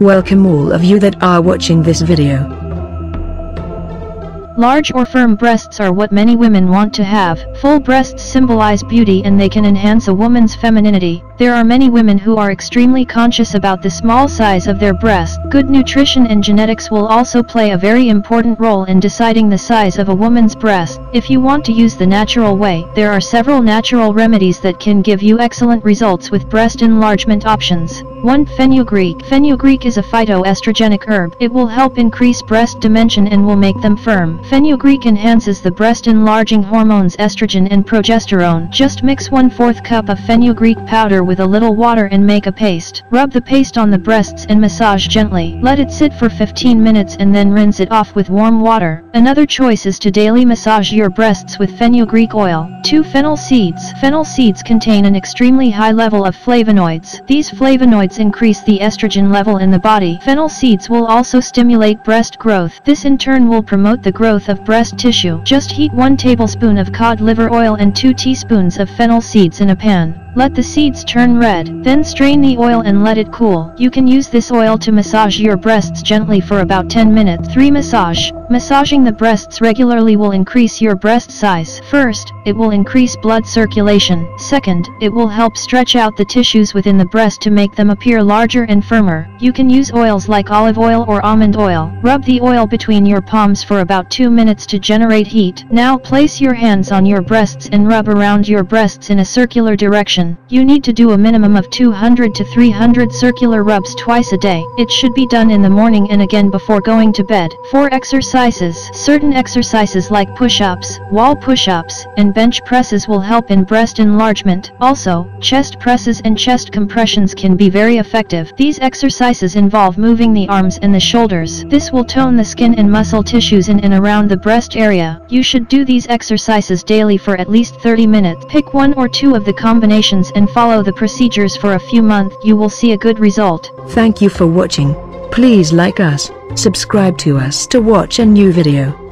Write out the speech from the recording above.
Welcome all of you that are watching this video. Large or firm breasts are what many women want to have. Full breasts symbolize beauty and they can enhance a woman's femininity. There are many women who are extremely conscious about the small size of their breast. Good nutrition and genetics will also play a very important role in deciding the size of a woman's breast. If you want to use the natural way, there are several natural remedies that can give you excellent results with breast enlargement options. 1. Fenugreek Fenugreek is a phytoestrogenic herb. It will help increase breast dimension and will make them firm. Fenugreek enhances the breast enlarging hormones estrogen and progesterone. Just mix 1 4th cup of fenugreek powder with a little water and make a paste. Rub the paste on the breasts and massage gently. Let it sit for 15 minutes and then rinse it off with warm water. Another choice is to daily massage your breasts with fenugreek oil. 2. Fennel seeds. Fennel seeds contain an extremely high level of flavonoids. These flavonoids increase the estrogen level in the body. Fennel seeds will also stimulate breast growth. This in turn will promote the growth of breast tissue. Just heat 1 tablespoon of cod liver oil and 2 teaspoons of fennel seeds in a pan. Let the seeds turn red, then strain the oil and let it cool. You can use this oil to massage your breasts gently for about 10 minutes. 3. Massage. Massaging the breasts regularly will increase your breast size. First, it will increase blood circulation. Second, it will help stretch out the tissues within the breast to make them appear larger and firmer. You can use oils like olive oil or almond oil. Rub the oil between your palms for about 2 minutes to generate heat. Now place your hands on your breasts and rub around your breasts in a circular direction you need to do a minimum of 200 to 300 circular rubs twice a day. It should be done in the morning and again before going to bed. 4 exercises. Certain exercises like push-ups, wall push-ups, and bench presses will help in breast enlargement. Also, chest presses and chest compressions can be very effective. These exercises involve moving the arms and the shoulders. This will tone the skin and muscle tissues in and around the breast area. You should do these exercises daily for at least 30 minutes. Pick one or two of the and follow the procedures for a few months, you will see a good result. Thank you for watching. Please like us, subscribe to us to watch a new video.